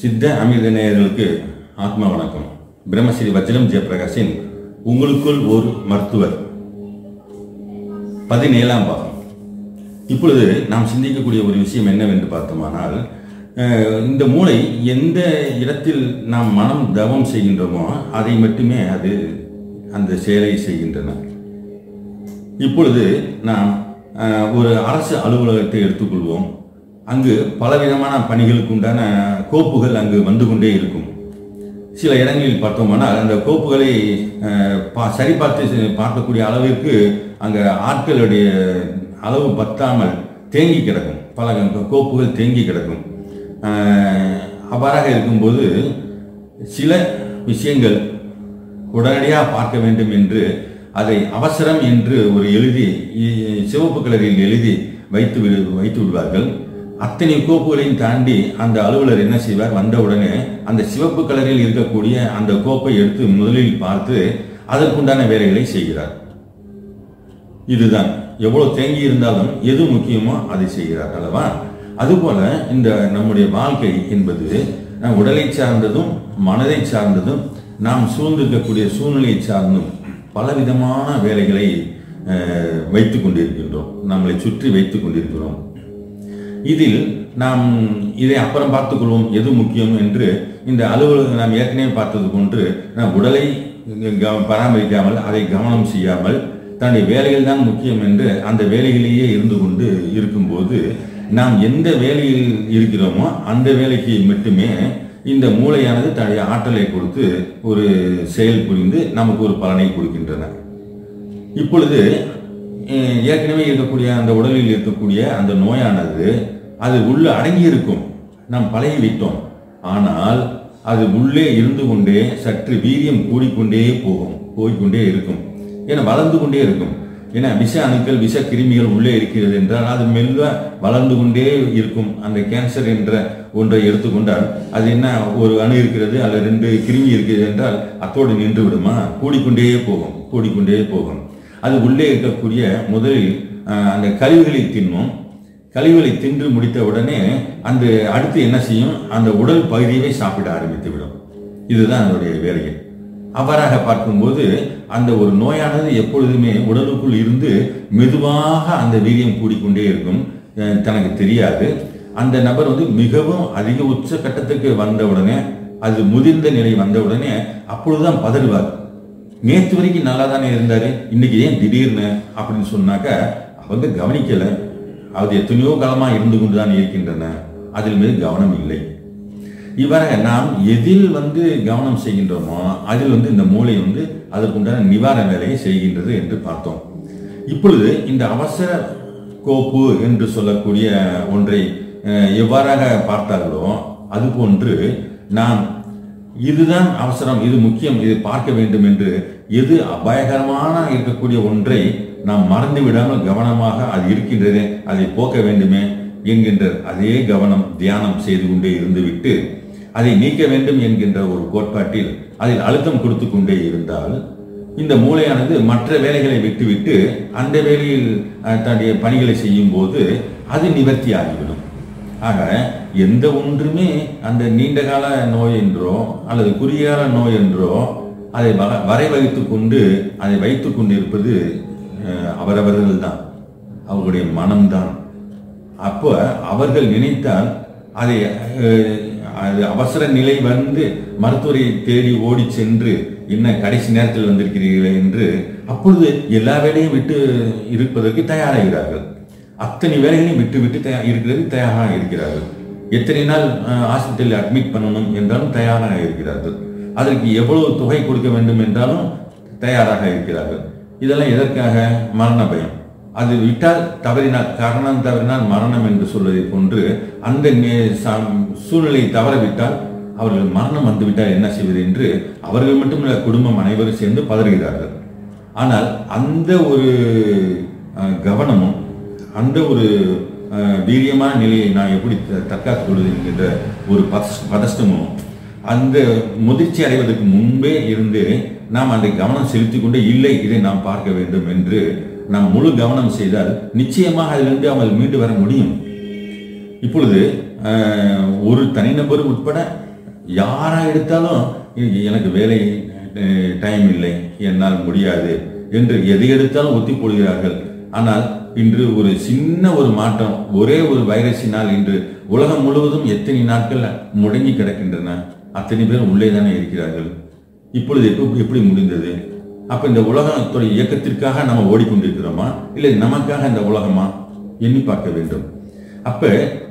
சித்த அமிர்த நேயர்களுக்கு ஆத்மா வணக்கம். பிரம்மஸ்ரீ வஜ்ரம் ஜெயபிரகாஷின் உங்களுக்குள் ஒரு மருத்துவர். பதினேழாம் பாகம். இப்பொழுது நாம் சிந்திக்கக்கூடிய ஒரு விஷயம் என்னவென்று பார்த்தோமானால் இந்த மூளை எந்த இடத்தில் நாம் மனம் தவம் செய்கின்றோமோ அதை மட்டுமே அது அந்த செயலை செய்கின்றன. இப்பொழுது நாம் ஒரு அரசு அலுவலகத்தை எடுத்துக்கொள்வோம். அங்கு பலவிதமான பணிகளுக்கு உண்டான கோப்புகள் அங்கு வந்து கொண்டே இருக்கும். சில இடங்களில் பார்த்தோமானால் அந்த கோப்புகளை பா- சரிபார்த்து பார்க்கக்கூடிய அளவிற்கு அங்கே ஆட்களுடைய அளவு பத்தாமல் தேங்கி கிடக்கும். பல கோப்புகள் தேங்கி கிடக்கும். அவ்வாறாக இருக்கும்போது சில விஷயங்கள் உடனடியாக பார்க்க வேண்டும் என்று அதை அவசரம் என்று ஒரு எழுதி சிவப்பு கலரில் எழுதி வைத்து விடு- வைத்து விடுவார்கள். அத்தனை கோப்புகளையும் தாண்டி அந்த அலுவலர் என்ன செய்வார்? வந்தவுடனே அந்த சிவப்பு கலரில் இருக்கக்கூடிய அந்த கோப்பை எடுத்து முதலில் பார்த்து அதற்குண்டான வேலைகளை செய்கிறார். இதுதான். எவ்வளவு தேங்கி இருந்தாலும் எது முக்கியமோ அதை செய்கிறார் அல்லவா? அதுபோல இந்த நம்முடைய வாழ்க்கை என்பது உடலை சார்ந்ததும் மனதை சார்ந்ததும் நாம் சூழ்ந்திருக்கக்கூடிய சூழ்நிலையை சார்ந்தும் பலவிதமான வேலைகளை அஹ், வைத்துக் கொண்டிருக்கின்றோம். நம்மளை சுற்றி வைத்துக் கொண்டிருக்கிறோம். இதில் நாம் இதை அப்புறம் பார்த்துக்கொள்வோம். எது முக்கியம் என்று இந்த அலுவலகம் நாம் ஏற்கனவே பார்த்தது போன்று நாம் உடலை கவ- பராமரிக்காமல் அதை கவனம் செய்யாமல் தன்னுடைய வேலைகள் தான் முக்கியம் என்று அந்த வேலையிலேயே இருந்து கொண்டு இருக்கும்போது நாம் எந்த வேலையில் இருக்கிறோமோ அந்த வேலைக்கு மட்டுமே இந்த மூளையானது தன்னுடைய ஆற்றலை கொடுத்து ஒரு செயல் புரிந்து நமக்கு ஒரு பலனை கொடுக்கின்றன. இப்பொழுது ஏற்கனவே இருக்கக்கூடிய அந்த உடலில் இருக்கக்கூடிய அந்த நோயானது அது உள்ளே அடங்கி இருக்கும் நாம் பழகி விட்டோம் ஆனால் அது உள்ளே இருந்து கொண்டே சற்று வீரியம் கூடிக்கொண்டே போகும் போய்கொண்டே இருக்கும். ஏன்னா வளர்ந்து கொண்டே இருக்கும். ஏன்னா விஷ அணுக்கள் விஷ கிருமிகள் உள்ளே இருக்கிறது என்றால் அது மெல்ல வளர்ந்து கொண்டே இருக்கும். அந்த கேன்சர் என்ற ஒன்றை எடுத்துக்கொண்டால் அது என்ன ஒரு அணு இருக்கிறது அல்லது ரெண்டு கிருமி இருக்கிறது என்றால் அத்தோடு நின்று விடுமா கூடிக்கொண்டே போகும் கூடிக்கொண்டே போகும். அது உள்ளே இருக்கக்கூடிய முதலில் அந்த கழிவுகளை தின்னும். கழிவுகளை தின்று முடித்த உடனே அந்த அடுத்து என்ன செய்யும்? அந்த உடல் பகுதியவே சாப்பிட ஆரம்பித்து விடும் இதுதான் அதனுடைய வேலையை. அவ்வாறாக பார்க்கும்போது அந்த ஒரு நோயானது எப்பொழுதுமே உடலுக்குள் இருந்து மெதுவாக அந்த வீரியம் கூடிக்கொண்டே இருக்கும். தனக்கு தெரியாது. அந்த நபர் வந்து மிகவும் அதிக உச்ச கட்டத்துக்கு வந்த உடனே அது முதிர்ந்த நிலை வந்த உடனே அப்பொழுதுதான் பதறுவார். நேற்று வரைக்கும் நல்லா தானே இருந்தார்? இன்னைக்கு ஏன் திடீர்னு அப்படின்னு சொன்னாக்க அவங்க கவனிக்கலை. அது எத்தனையோ காலமாக இருந்து கொண்டுதான் இருக்கின்றன. அதில் மீது கவனம் இல்லை. இவ்வாறாக நாம் எதில் வந்து கவனம் செய்கின்றோமோ அதில் வந்து இந்த மூளை வந்து அதற்குண்டான நிவாரண வேலையை செய்கின்றது என்று பார்த்தோம். இப்பொழுது இந்த அவசர கோப்பு என்று சொல்லக்கூடிய ஒன்றை எவ்வாறாக பார்த்தார்களோ அதுபோன்று நாம் இதுதான் அவசரம் இது முக்கியம் இது பார்க்க வேண்டும் என்று எது அபாயகரமான இருக்கக்கூடிய ஒன்றை நாம் மறந்து விடாமல் கவனமாக அது இருக்கின்றதே அதை போக்க வேண்டுமே என்கின்ற அதே கவனம் தியானம் செய்து கொண்டே இருந்துவிட்டு அதை நீக்க வேண்டும் என்கின்ற ஒரு கோட்பாட்டில் அதில் அழுத்தம் கொடுத்து கொண்டே இருந்தால் இந்த மூளையானது மற்ற வேலைகளை விட்டுவிட்டு அந்த வேலையில் தன்னுடைய பணிகளை செய்யும் போது அது நிவர்த்தி ஆகிவிடும். ஆக எந்த ஒன்றுமே அந்த நீண்ட கால நோய் என்றோ அல்லது குறுகிய கால நோய் என்றோ அதை வரை வரைவகுத்துக் கொண்டு அதை வைத்து கொண்டிருப்பது அவரவர்கள் தான் அவர்களுடைய மனம்தான். அப்போ அவர்கள் நினைத்தால் அதை அது அவசர நிலை வந்து மருத்துவரை தேடி ஓடி சென்று என்ன கடைசி நேரத்தில் வந்திருக்கிறீர்களே என்று அப்பொழுது எல்லா வேலையும் விட்டு இருப்பதற்கு தயாராகிறார்கள். அத்தனை வேலைகளையும் விட்டு விட்டு தயா- இருக்கிறது தயாராக இருக்கிறார்கள். எத்தனை நாள் அஹ், ஆஸ்பத்திரியில் அட்மிட் பண்ணணும் என்றாலும் தயாராக இருக்கிறார்கள். அதற்கு எவ்வளவு தொகை கொடுக்க வேண்டும் என்றாலும் தயாராக இருக்கிறார்கள். இதெல்லாம் எதற்காக? மரண பயம். அது விட்டால் தவறினால் காரணம் தவறினால் மரணம் என்று சொல்வதை போன்று அந்த நே- சூழ்நிலையை தவறவிட்டால் அவர்கள் மரணம் வந்துவிட்டால் என்ன செய்வது என்று அவர்கள் மட்டுமல்ல குடும்பம் அனைவரும் சேர்ந்து பதறுகிறார்கள். ஆனால் அந்த ஒரு கவனமும் அந்த ஒரு வீரியமான நிலையை நான் எப்படி த- தற்காத்துக் கொள்வது என்கின்ற ஒரு பதஸ்- பதஷ்டமும் அந்த முதிர்ச்சி அடைவதற்கு முன்பே இருந்து நாம் அந்த கவனம் செலுத்திக் கொண்டே இல்லை இதை நாம் பார்க்க வேண்டும் என்று நாம் முழு கவனம் செய்தால் நிச்சயமாக அதிலிருந்து அவர்கள் மீண்டு வர முடியும். இப்பொழுது ஒரு தனிநபர் உட்பட யாராக எடுத்தாலும் எனக்கு வேலை டைம் இல்லை என்னால் முடியாது என்று எதை எடுத்தாலும் ஒத்தி போடுகிறார்கள் ஆனால் இன்று ஒரு சின்ன ஒரு மாற்றம் ஒரே ஒரு வைரஸினால் இன்று உலகம் முழுவதும் எத்தனை நாட்கள் முடங்கி கிடக்கின்றன அத்தனை பேர் உள்ளே தானே இருக்கிறார்கள். இப்பொழுது எப்படி எப்படி முடிந்தது? அப்ப இந்த உலகத்துடைய இயக்கத்திற்காக நம்ம ஓடிக்கொண்டிருக்கிறோமா? இல்லை நமக்காக இந்த உலகமா? எண்ணி பார்க்க வேண்டும். அப்ப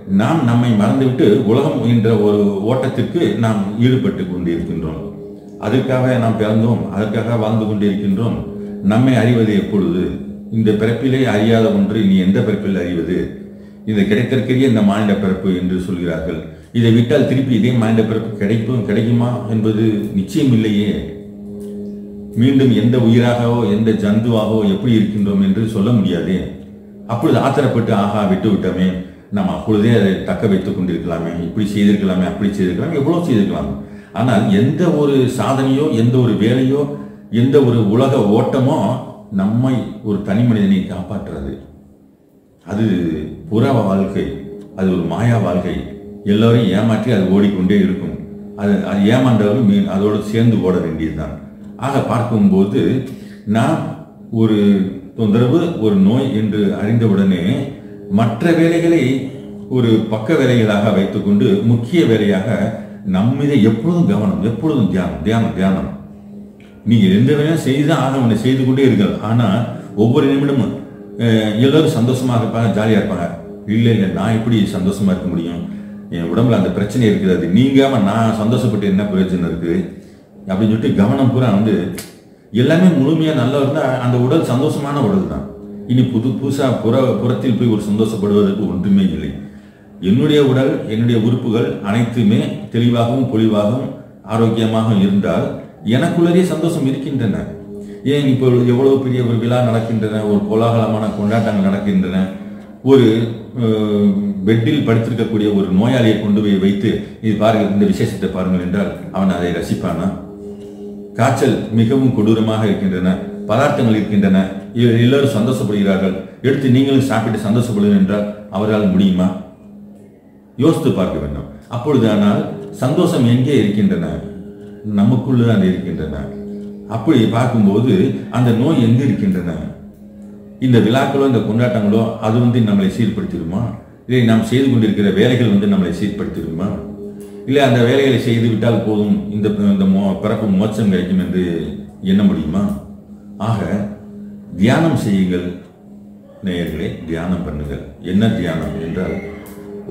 நாம் நம்மை மறந்துவிட்டு உலகம் என்ற ஒரு ஓட்டத்திற்கு நாம் ஈடுபட்டு கொண்டிருக்கின்றோம். அதற்காக நாம் பிறந்தோம் அதற்காக வாழ்ந்து கொண்டிருக்கின்றோம். நம்மை அறிவது எப்பொழுது? இந்த பிறப்பிலே அறியாத ஒன்று நீ எந்த பிறப்பில் அறிவது? இந்த கிடைத்திருக்கிற இந்த மானிட பிறப்பு என்று சொல்கிறார்கள். இதை விட்டால் திருப்பி இதே மானிட பிறப்பு கிடைக்கும் கிடைக்குமா என்பது நிச்சயம் இல்லையே மீண்டும் எந்த உயிராகவோ எந்த ஜந்துவாகவோ எப்படி இருக்கின்றோம் என்று சொல்ல முடியாதே. அப்பொழுது ஆத்திரப்பட்டு ஆஹா விட்டு விட்டோமே. நம்ம அப்பொழுதே அதை தக்க வைத்துக் கொண்டிருக்கலாமே. இப்படி செய்திருக்கலாமே அப்படி செய்திருக்கலாமே எவ்வளோ செய்திருக்கலாம். ஆனால் எந்த ஒரு சாதனையோ எந்த ஒரு வேலையோ எந்த ஒரு உலக ஓட்டமோ நம்மை ஒரு தனி மனிதனை காப்பாற்றுறது. அது புற வாழ்க்கை அது ஒரு மாயா வாழ்க்கை. எல்லோரையும் ஏமாற்றி அது ஓடிக்கொண்டே இருக்கும். அது அது ஏமாண்டவர்கள் மீன் அதோடு சேர்ந்து ஓட வேண்டியதுதான். ஆக பார்க்கும்போது நாம் ஒரு தொந்தரவு ஒரு நோய் என்று அறிந்தவுடனே மற்ற வேலைகளை ஒரு பக்க வேலைகளாக வைத்துக்கொண்டு முக்கிய வேலையாக நம்மிதை எப்பொழுதும் கவனம் எப்பொழுதும் தியானம் தியானம் தியானம். நீங்கள் எந்த வேலையும் செய்துதான் ஆகணும் செய்து கொண்டே இருக்கிறது ஆனால் ஒவ்வொரு நிமிடமும் எல்லோரும் சந்தோஷமாக இருப்பாங்க ஜாலியாக இருப்பாங்க. இல்லை இல்லை நான் எப்படி சந்தோஷமா இருக்க முடியும்? என் உடம்புல அந்த பிரச்சனை இருக்கிறது. நீங்காமல் நீங்காம நான் சந்தோஷப்பட்டு என்ன பிரயோஜனம் இருக்குது அப்படின்னு சொல்லிட்டு கவனம் பூரா வந்து எல்லாமே முழுமையாக நல்லா இருந்தால் அந்த உடல் சந்தோஷமான உடல் தான். இனி புது புதுசாக புற புறத்தில் போய் ஒரு சந்தோஷப்படுவதற்கு ஒன்றுமே இல்லை. என்னுடைய உடல் என்னுடைய உறுப்புகள் அனைத்துமே தெளிவாகவும் பொலிவாகவும் ஆரோக்கியமாகவும் இருந்தால் எனக்குள்ளதே சந்தோஷம் இருக்கின்றன. ஏன் இப்போ எவ்வளவு பெரிய ஒரு விழா நடக்கின்றன ஒரு கோலாகலமான கொண்டாட்டங்கள் நடக்கின்றன ஒரு பெட்டில் படுத்திருக்கக்கூடிய ஒரு நோயாளியை கொண்டு போய் வைத்து இது பாருங்கள் இந்த விசேஷத்தை பாருங்கள் என்றால் அவன் அதை ரசிப்பானா? காய்ச்சல் மிகவும் கொடூரமாக இருக்கின்றன பதார்த்தங்கள் இருக்கின்றன எல்லோரும் சந்தோஷப்படுகிறார்கள். எடுத்து நீங்களும் சாப்பிட்டு சந்தோஷப்படுங்கள் என்றால் அவரால் முடியுமா? யோசித்து பார்க்க வேண்டும். அப்பொழுது ஆனால் சந்தோஷம் எங்கே இருக்கின்றன? நமக்குள்ள தான் இருக்கின்றன. அப்படி பார்க்கும்போது அந்த நோய் எங்கே இருக்கின்றன? இந்த விழாக்களோ இந்த கொண்டாட்டங்களோ அது வந்து நம்மளை சீர்படுத்திடுமா? இல்லை நாம் செய்து கொண்டிருக்கிற வேலைகள் வந்து நம்மளை சீர்படுத்திடுமா? இல்லை அந்த வேலைகளை செய்து விட்டால் போதும் இந்த இந்த மோ- பிறப்பு மோட்சம் கிடைக்கும் என்று எண்ண முடியுமா? ஆக தியானம் செய்யுங்கள். நேயர்களே தியானம் பண்ணுங்கள். என்ன தியானம் என்றால்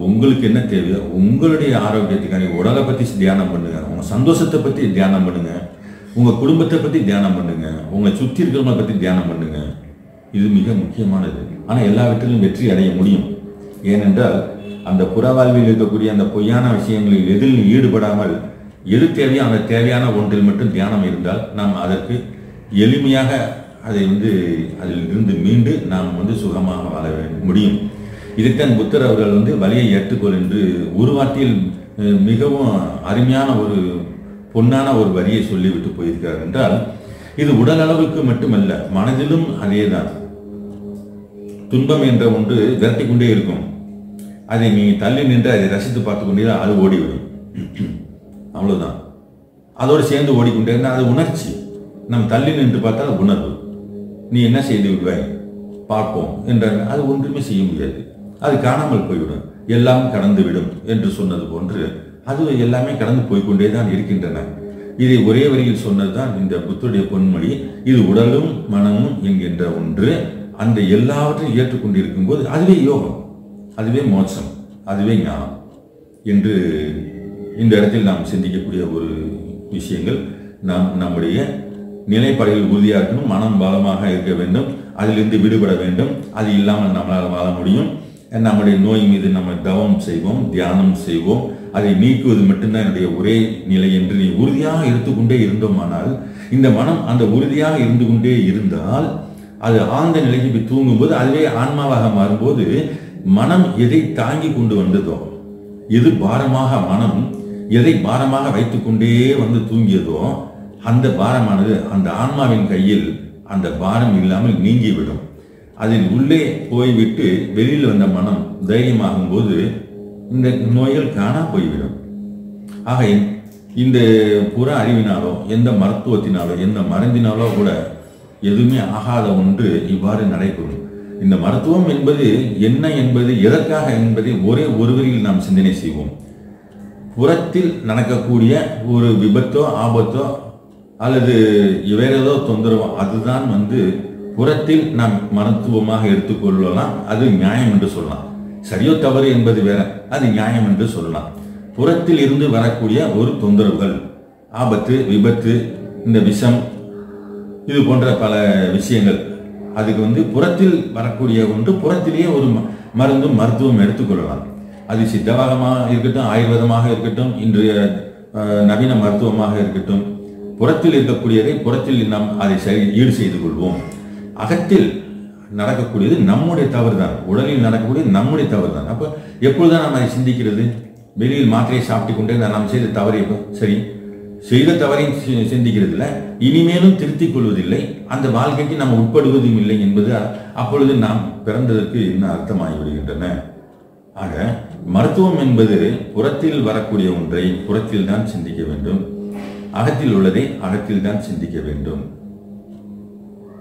உங்களுக்கு என்ன தேவையோ உங்களுடைய ஆரோக்கியத்துக்கான உடலை பற்றி தியானம் பண்ணுங்கள் உங்கள் சந்தோஷத்தை பற்றி தியானம் பண்ணுங்கள் உங்கள் குடும்பத்தை பற்றி தியானம் பண்ணுங்கள் உங்களை சுற்றி இருக்கிறவங்களை பற்றி தியானம் பண்ணுங்கள் இது மிக முக்கியமானது. ஆனால் எல்லாவற்றிலும் வெற்றி அடைய முடியும். ஏனென்றால் அந்த புறவாழ்வில் இருக்கக்கூடிய அந்த பொய்யான விஷயங்களில் எதில் ஈடுபடாமல் எது தேவையோ அந்த தேவையான ஒன்றில் மட்டும் தியானம் இருந்தால் நாம் அதற்கு எளிமையாக அதை வந்து அதில் இருந்து மீண்டு நாம் வந்து சுகமாக வாழ முடியும். இதைத்தான் புத்தர் அவர்கள் வந்து வழியை ஏற்றுக்கொள் என்று ஒரு வார்த்தையில் மிகவும் அருமையான ஒரு பொன்னான ஒரு வரியை சொல்லிவிட்டு போயிருக்கிறார் என்றால் இது உடல் அளவுக்கு மட்டுமல்ல மனதிலும் அதேதான். துன்பம் என்ற ஒன்று விரட்டி கொண்டே இருக்கும். அதை நீ தள்ளி நின்று அதை ரசித்து பார்த்து கொண்டே அது ஓடிவிடும். அவ்வளவுதான். அதோடு சேர்ந்து ஓடிக்கொண்டே இருந்தால் அது உணர்ச்சி. நம் தள்ளி நின்று பார்த்தா அது உணர்வு. நீ என்ன செய்து விடுவாய்? பார்ப்போம் என்ற அது ஒன்றுமே செய்ய முடியாது. அது காணாமல் போய்விடும். எல்லாம் கடந்து விடும் என்று சொன்னது போன்று அது எல்லாமே கடந்து போய்க்கொண்டே தான் இருக்கின்றன. இதை ஒரே வரியில் சொன்னதுதான் இந்த புத்தருடைய பொன்மொழி. இது உடலும் மனமும் என்கின்ற ஒன்று. அந்த எல்லாவற்றையும் ஏற்றுக்கொண்டிருக்கும் போது அதுவே யோகம் அதுவே மோட்சம் அதுவே ஞானம் என்று இந்த இடத்தில் நாம் சிந்திக்கக்கூடிய ஒரு விஷயங்கள். நாம் நம்முடைய நிலைப்பாடுகள் உறுதியாக இருக்கணும் மனம் பலமாக இருக்க வேண்டும் அதிலிருந்து விடுபட வேண்டும். அது இல்லாமல் நம்மளால் வாழ முடியும். நம்முடைய நோய் மீது நம்ம தவம் செய்வோம் தியானம் செய்வோம். அதை நீக்குவது மட்டும்தான் என்னுடைய ஒரே நிலை என்று நீ உறுதியாக எடுத்துக்கொண்டே இருந்தோமானால் இந்த மனம் அந்த உறுதியாக இருந்து கொண்டே இருந்தால் அது ஆழ்ந்த நிலைக்கு போய் தூங்கும்போது அதுவே ஆன்மாவாக மாறும்போது மனம் எதை தாங்கி கொண்டு வந்ததோ எது பாரமாக மனம் எதை பாரமாக வைத்துக்கொண்டே வந்து தூங்கியதோ அந்த பாரமானது அந்த ஆன்மாவின் கையில் அந்த பாரம் இல்லாமல் நீங்கிவிடும். அதில் உள்ளே போய்விட்டு வெளியில் வந்த மனம் தைரியமாகும் போது இந்த நோய்கள் காணா போய்விடும். ஆக இந்த புற அறிவினாலோ எந்த மருத்துவத்தினாலோ எந்த மருந்தினாலோ கூட எதுவுமே ஆகாத ஒன்று இவ்வாறு நடைபெறும். இந்த மருத்துவம் என்பது என்ன என்பது எதற்காக என்பதை ஒரே ஒருவரில் நாம் சிந்தனை செய்வோம். புறத்தில் நடக்கக்கூடிய ஒரு விபத்தோ ஆபத்தோ அல்லது வேறு ஏதோ தொந்தரவோ அதுதான் வந்து புறத்தில் நாம் மருத்துவமாக எடுத்துக்கொள்ளலாம் அது நியாயம் என்று சொல்லலாம். சரியோ தவறு என்பது வேற. அது நியாயம் என்று சொல்லலாம். புறத்தில் இருந்து வரக்கூடிய ஒரு தொந்தரவுகள் ஆபத்து விபத்து இந்த விஷம் இது போன்ற பல விஷயங்கள். அதுக்கு வந்து புறத்தில் வரக்கூடிய ஒன்று புறத்திலேயே ஒரு ம- மருந்தும் மருத்துவம் எடுத்துக்கொள்ளலாம் அது சித்தவாகமாக இருக்கட்டும் ஆயுர்வேதமாக இருக்கட்டும் இன்றைய நவீன மருத்துவமாக இருக்கட்டும் புறத்தில் இருக்கக்கூடியதை புறத்தில் நாம் அதை சரி ஈடு செய்து கொள்வோம். அகத்தில் நடக்கக்கூடியது நம்முடைய தவறு தான் உடலில் நடக்கக்கூடியது நம்முடைய தவறு தான் அப்போ எப்பொழுதுதான் நாம் அதை சிந்திக்கிறது? வெளியில் மாத்திரையை சாப்பிட்டு கொண்டே நாம் செய்த தவறு இப்போ சரி. செய்த தவறையும் சி- சிந்திக்கிறதில்ல. இனிமேலும் திருத்திக் கொள்வதில்லை. அந்த வாழ்க்கைக்கு நாம் உட்படுவதும் இல்லை என்பது அப்பொழுது நாம் பிறந்ததற்கு என்ன அர்த்தமாகி விடுகின்றன ஆக மருத்துவம் என்பது புறத்தில் வரக்கூடிய ஒன்றை புறத்தில் தான் சிந்திக்க வேண்டும். அகத்தில் உள்ளதை அகத்தில் தான் சிந்திக்க வேண்டும்.